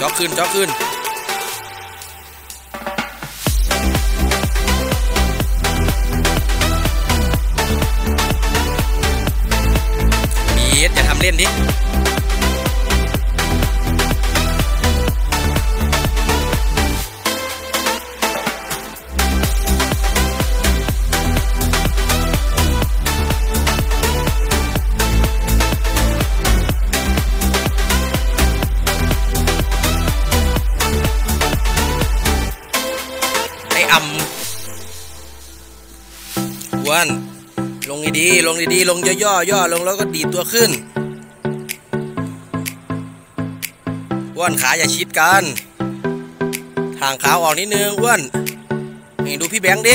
จอกขึ้นจอกขึ้นเบียดอย่าทำเล่นดิ วน ลงดีๆลงดีๆลงย่อๆย่อลงแล้วก็ดีตัวขึ้นอ้วนขาอย่าชิดกันห่างขาออกนิดนึงอ้วนนี่ดูพี่แบงค์ดิ